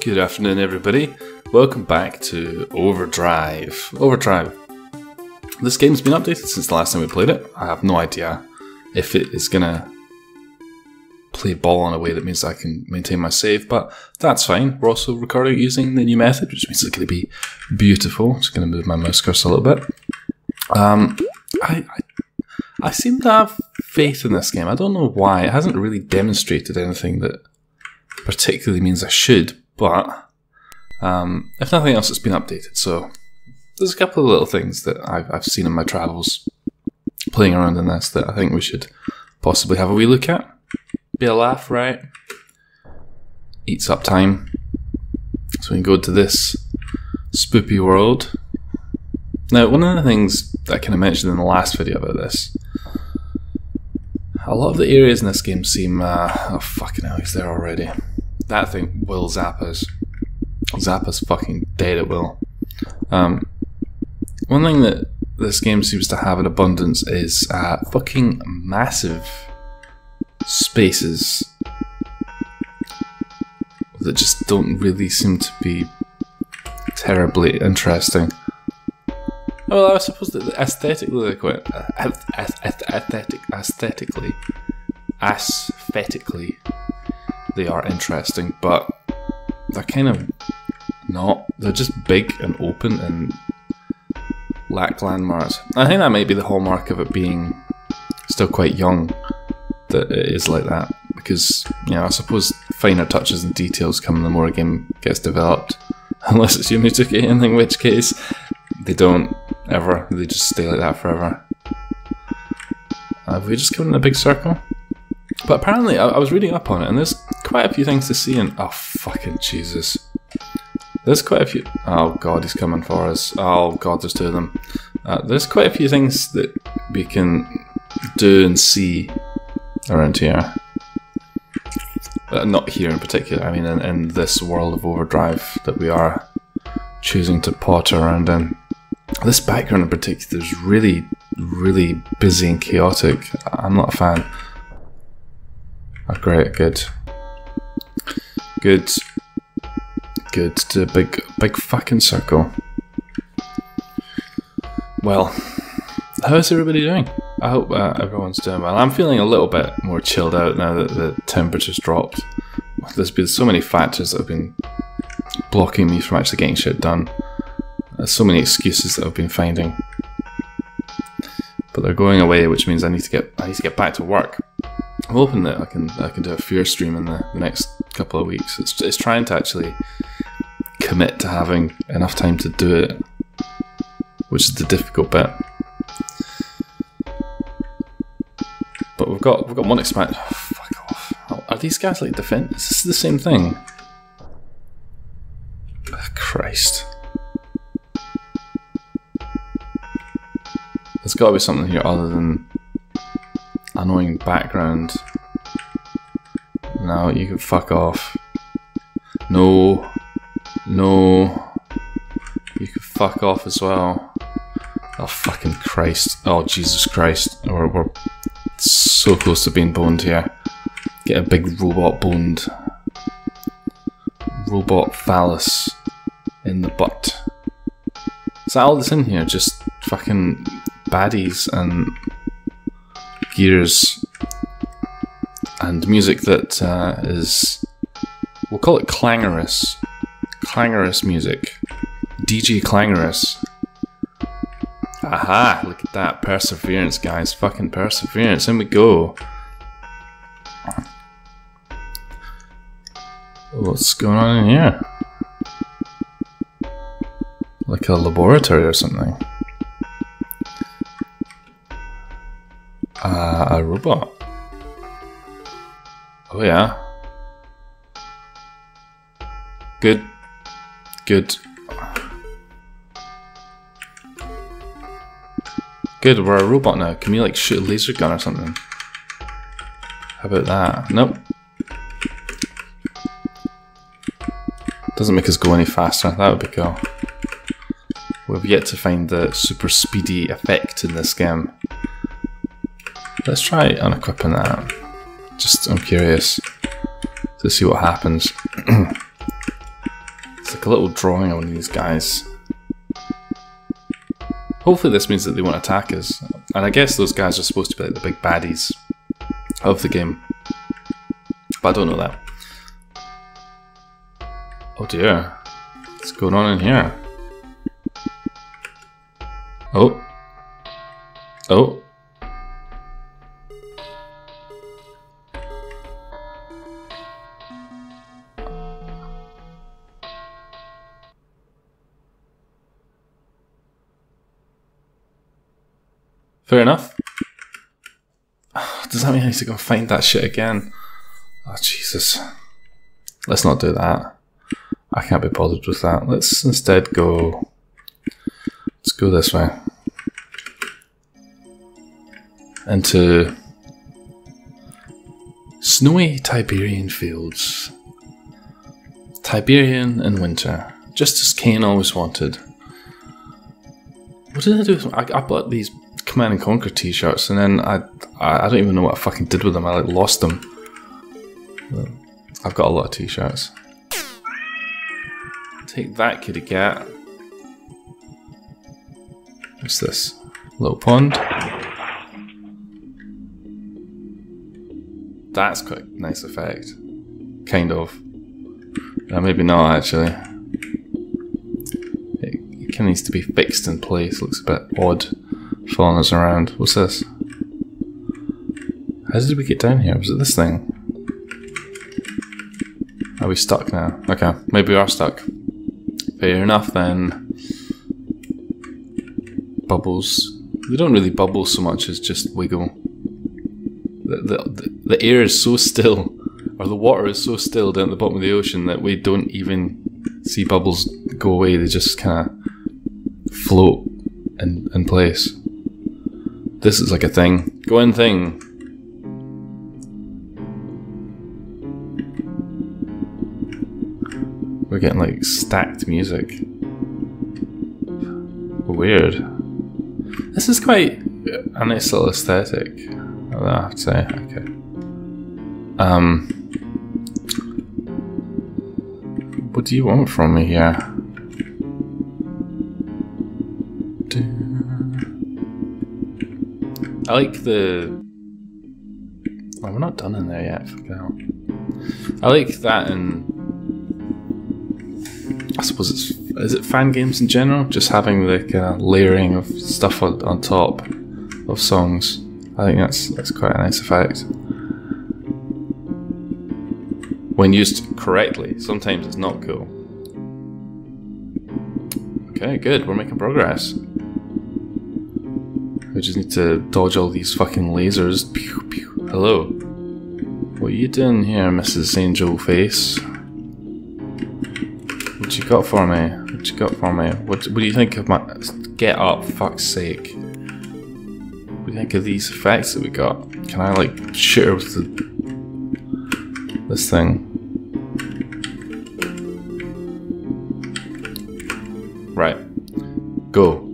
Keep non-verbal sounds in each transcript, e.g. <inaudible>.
Good afternoon, everybody. Welcome back to Overdrive. Overdrive. This game's been updated since the last time we played it. I have no idea if it is gonna play ball in a way that means I can maintain my save, but that's fine. We're also recording using the new method, which means it's going to be beautiful. Just going to move my mouse cursor a little bit. Um, I, I I seem to have faith in this game. I don't know why. It hasn't really demonstrated anything that particularly means I should, but um, if nothing else, it's been updated. So there's a couple of little things that I've, I've seen in my travels playing around in this that I think we should possibly have a wee look at. Be a laugh, right? Eats up time. So we can go to this spoopy world. Now, one of the things that I kind of mentioned in the last video about this a lot of the areas in this game seem. Uh, oh, fucking hell, he's there already. That thing will zap us. Zap us fucking dead at will. Um, one thing that this game seems to have in abundance is uh, fucking massive spaces that just don't really seem to be terribly interesting. Well, I suppose that aesthetically quite uh, aesthetic, aesthetically, aesthetically, they are interesting, but they're kind of not. They're just big and open and lack landmarks. I think that might be the hallmark of it being still quite young that it is like that because you know I suppose finer touches and details come the more a game gets developed, <laughs> unless it's Yumutuki, <laughs> in which case they don't ever. They just stay like that forever. Have we just come in a big circle? But apparently, I, I, was reading up on it, and there's quite a few things to see. And oh fucking Jesus, there's quite a few. Oh god, he's coming for us. Oh god, there's two of them. Uh, there's quite a few things that we can do and see around here. Uh, not here in particular. I mean, in, in this world of overdrive that we are choosing to potter around in. This background in particular is really, really busy and chaotic. I'm not a fan. Oh, great, good. Good. Good. A big, big fucking circle. Well, how's everybody doing? I hope uh, everyone's doing well. I'm feeling a little bit more chilled out now that the temperature's dropped. There's been so many factors that have been blocking me from actually getting shit done. There's so many excuses that I've been finding. But they're going away, which means I need to get I need to get back to work. I'm hoping that I can I can do a fear stream in the, the next couple of weeks. It's, it's trying to actually commit to having enough time to do it, which is the difficult bit. But we've got we've got one expansion. Oh, fuck off! Oh, are these guys like defense? Is this the same thing? Oh, Christ. There's got to be something here other than annoying background. No, you can fuck off. No. No. You can fuck off as well. Oh, fucking Christ. Oh, Jesus Christ. We're, we're so close to being boned here. Get a big robot boned. Robot phallus in the butt. Is that all that's in here? Just fucking baddies and gears music that uh, is, we'll call it clangorous, clangorous music, DJ clangorous. Aha, look at that, perseverance guys, fucking perseverance, in we go. What's going on in here? Like a laboratory or something. Uh, a robot. Oh yeah. Good. Good. Good, we're a robot now. Can we like shoot a laser gun or something? How about that? Nope. Doesn't make us go any faster. That would be cool. We've yet to find the super speedy effect in this game. Let's try unequipping that. Just, I'm curious to see what happens. <clears throat> It's like a little drawing on these guys. Hopefully this means that they won't attack us. And I guess those guys are supposed to be like the big baddies of the game. But I don't know that. Oh dear. What's going on in here? Oh. Oh. To go find that shit again? Oh, Jesus. Let's not do that. I can't be bothered with that. Let's instead go... Let's go this way. Into... Snowy Tiberian fields. Tiberian in winter. Just as Kane always wanted. What did I do? I, I bought these Command and Conquer t-shirts, and then I, I, I don't even know what I fucking did with them. I like lost them. I've got a lot of t-shirts. Take that, kitty cat. What's this? Little pond. That's quite a nice effect. Kind of. Uh, maybe not actually. It, it kind of needs to be fixed in place. Looks a bit odd following us around. What's this? How did we get down here? Was it this thing? Are we stuck now? Okay, maybe we are stuck. Fair enough then. Bubbles. They don't really bubble so much as just wiggle. The, the, the air is so still, or the water is so still down at the bottom of the ocean that we don't even see bubbles go away. They just kind of float in, in place. This is like a thing. Go in thing. We're getting like stacked music. Weird. This is quite a nice little aesthetic. I have to say. Okay. Um. What do you want from me here? I like the. Oh, we're not done in there yet. I like that, and I suppose it's is it fan games in general, just having the kind of layering of stuff on, on top of songs. I think that's that's quite a nice effect. When used correctly, sometimes it's not cool. Okay, good. We're making progress. We just need to dodge all these fucking lasers. Pew, pew. Hello. What are you doing here, Mrs. Angel Face? What you got for me? What you got for me? What, what do you think of my... Get up, fuck's sake. What do you think of these effects that we got? Can I, like, shoot her with the... This thing? Right. Go.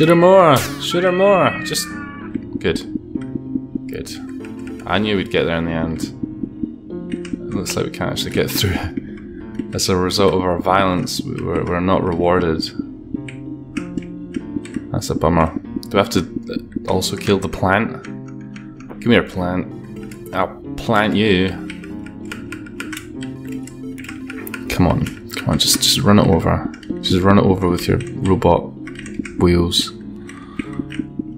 Shoot her more! Shoot her more! Just... Good. Good. I knew we'd get there in the end. Looks like we can't actually get through. As a result of our violence, we're, we're not rewarded. That's a bummer. Do I have to uh, also kill the plant? Come here, plant. I'll plant you. Come on. Come on, just, just run it over. Just run it over with your robot wheels.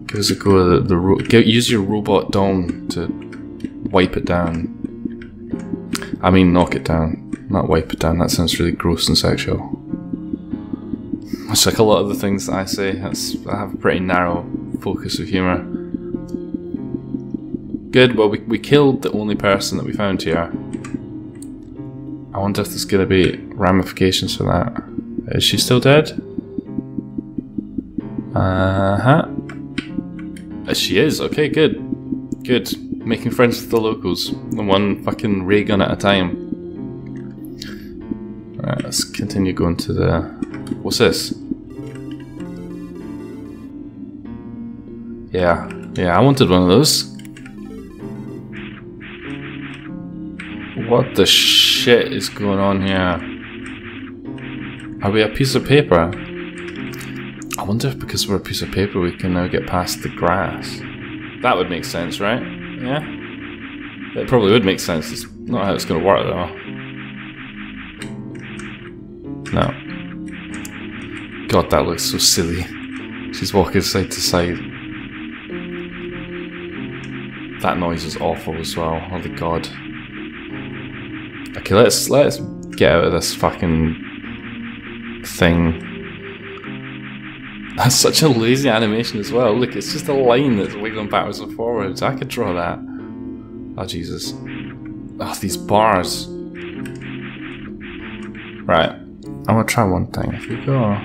Give us a go the, the get, use your robot dome to wipe it down. I mean, knock it down, not wipe it down. That sounds really gross and sexual. It's like a lot of the things that I say. That's, I have a pretty narrow focus of humour. Good. Well, we we killed the only person that we found here. I wonder if there's gonna be ramifications for that. Is she still dead? Uh-huh. Uh huh. She is. Okay, good. Good. Making friends with the locals. The one fucking ray gun at a time. Alright, let's continue going to the. What's this? Yeah. Yeah, I wanted one of those. What the shit is going on here? Are we a piece of paper? I wonder if because we're a piece of paper we can now get past the grass. That would make sense, right? Yeah? It probably would make sense. It's not how it's going to work though. No. God, that looks so silly. She's walking side to side. That noise is awful as well. Oh, Holy god. Okay, let's let's get out of this fucking thing. That's such a lazy animation as well. Look, it's just a line that's wiggling backwards and forwards. I could draw that. Oh Jesus. Oh, these bars. Right. I'm gonna try one thing. If you go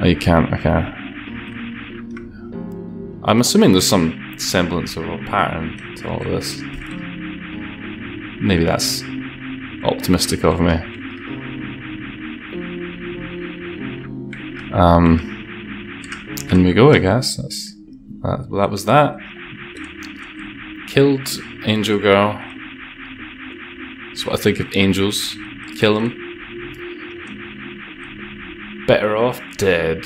Oh you can't, okay. I'm assuming there's some semblance of a pattern to all this. Maybe that's optimistic of me. Um, and we go, I guess. That's that, that was that. Killed Angel Girl. That's what I think of angels. Kill them. Better off dead.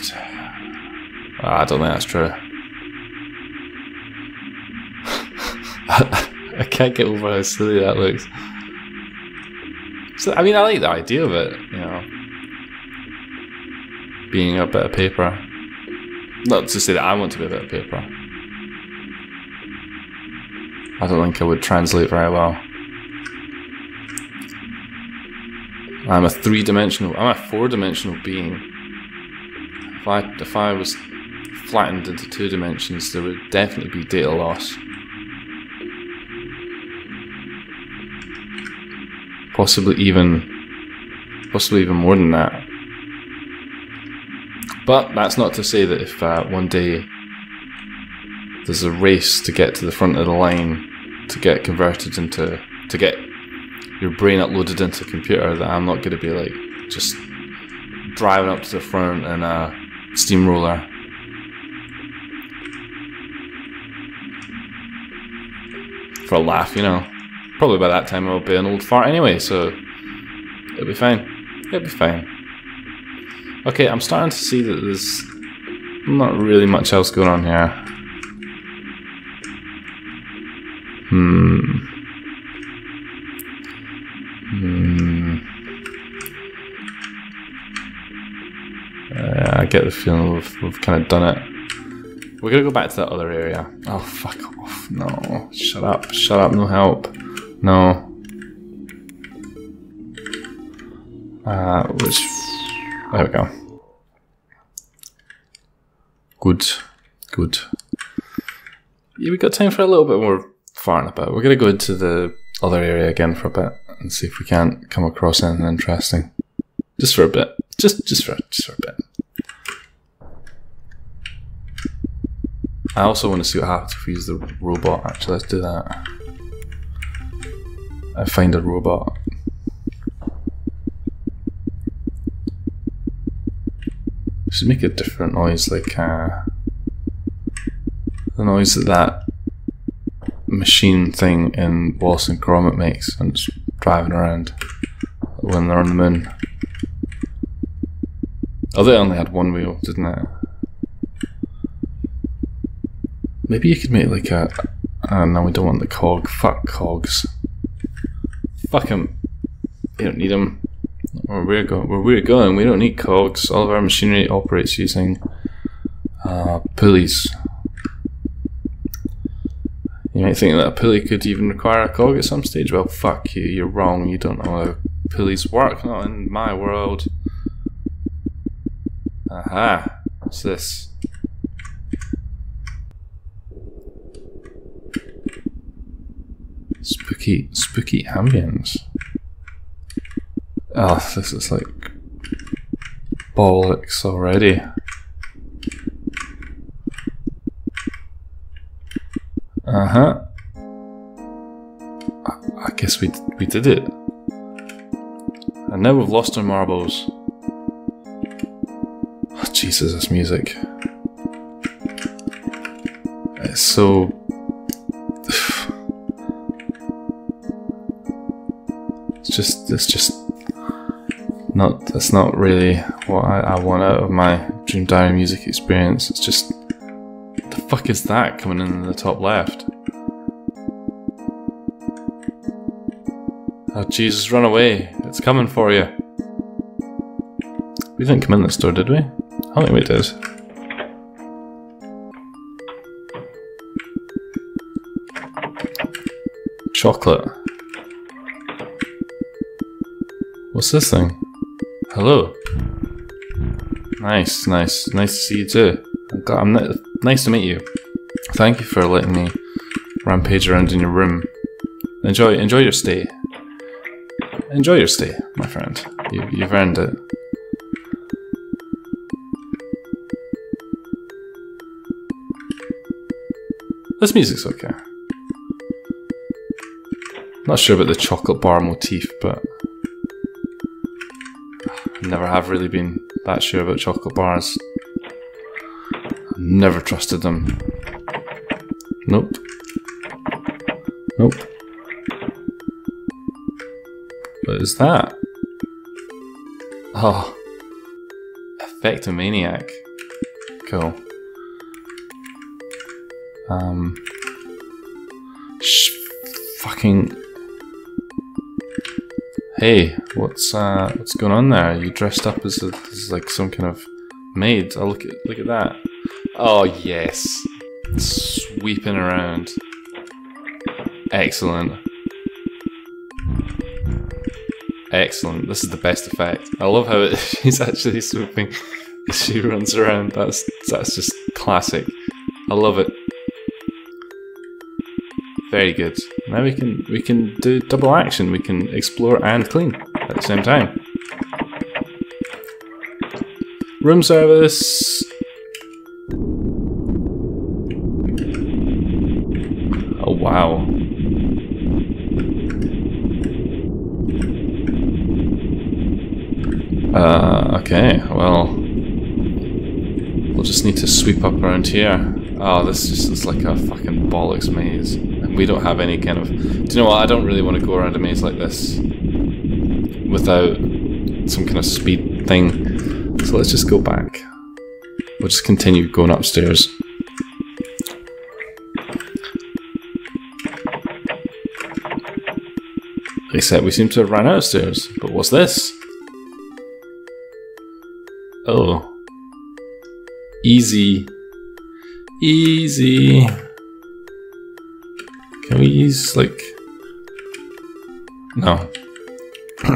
Ah, I don't think that's true. <laughs> I can't get over how silly that looks. So, I mean, I like the idea of it, being a bit of paper. Not to say that I want to be a bit of paper. I don't think I would translate very well. I'm a three-dimensional. I'm a four-dimensional being. If I if I was flattened into two dimensions, there would definitely be data loss. possibly even possibly even more than that. But that's not to say that if uh, one day there's a race to get to the front of the line to get converted into to get your brain uploaded into a computer that I'm not going to be like just driving up to the front in a steamroller. For a laugh, you know. Probably by that time I'll be an old fart anyway, so it'll be fine. It'll be fine. Okay, I'm starting to see that there's not really much else going on here. Hmm. Hmm. Uh, I get the feeling we've, we've kind of done it. We're gonna go back to that other area. Oh, fuck off. No. Shut up. Shut up. No help. No. Uh, which... There we go. Good. Good. Yeah, we got time for a little bit more farting about. We're going to go into the other area again for a bit and see if we can't come across anything interesting. Just for a bit. Just, just for, just for a bit. I also want to see what happens if we use the robot. Actually, let's do that. I find a robot. Should make a different noise, like uh, the noise that that machine thing in Wallace and Gromit makes when it's driving around when they're on the moon. Oh, they only had one wheel, didn't it? Maybe you could make like a. Uh, no, we don't want the cog. Fuck cogs. Fuck them. We don't need them. Where we're going, where we're going, we don't need cogs. All of our machinery operates using uh, pulleys. You might think that a pulley could even require a cog at some stage. Well, fuck you. You're wrong. You don't know how pulleys work. Not in my world. Aha. What's this? Spooky, spooky ambience. Oh, this is like bollocks already. Uh huh. I, I guess we we did it. And now we've lost our marbles. Oh, Jesus, this music. It's so <sighs> it's just it's just not that's not really what I, I want out of my Dream Diary music experience. It's just the fuck is that coming in the top left? Oh Jesus, run away! It's coming for you. We didn't come in this door, did we? I don't think we did. Chocolate. What's this thing? Hello. Nice, nice, nice to see you too. I'm nice to meet you. Thank you for letting me rampage around in your room. Enjoy, enjoy your stay. Enjoy your stay, my friend. You, you've earned it. This music's okay. Not sure about the chocolate bar motif, but never have really been that sure about chocolate bars. Never trusted them. Nope. Nope. What is that? Oh. Effectomaniac. Cool. Um. Sh fucking. Hey, what's uh, what's going on there? You dressed up as, a, as like some kind of maid? Oh, look at look at that. Oh yes, sweeping around. Excellent. Excellent. This is the best effect. I love how it, <laughs> she's actually swooping she runs around. That's that's just classic. I love it. Very good. Now we can we can do double action. We can explore and clean at the same time. Room service. Oh wow. Uh, okay, well, we'll just need to sweep up around here. Oh, this just is like a fucking bollocks maze we don't have any kind of... Do you know what? I don't really want to go around a maze like this without some kind of speed thing. So let's just go back. We'll just continue going upstairs. Except we seem to have ran out of stairs. But what's this? Oh. Easy. Easy. We use, like... No. <clears throat>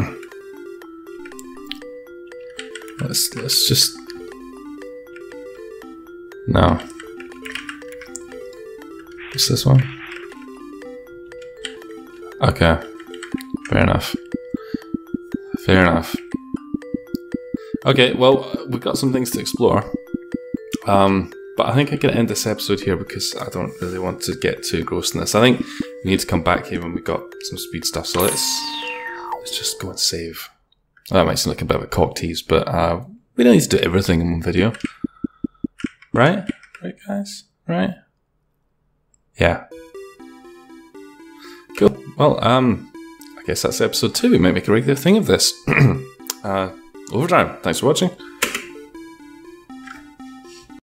let's, let's just... No. What's this one? Okay. Fair enough. Fair enough. Okay, well, we've got some things to explore. Um, but I think I'm going to end this episode here because I don't really want to get too gross in this. I think we need to come back here when we got some speed stuff. So let's let's just go and save. That might seem like a bit of a cock tease, but uh, we don't need to do everything in one video. Right? Right, guys? Right? Yeah. Cool. Well, um, I guess that's episode two. We might make a regular thing of this. <clears throat> uh, Overdrive. Thanks for watching.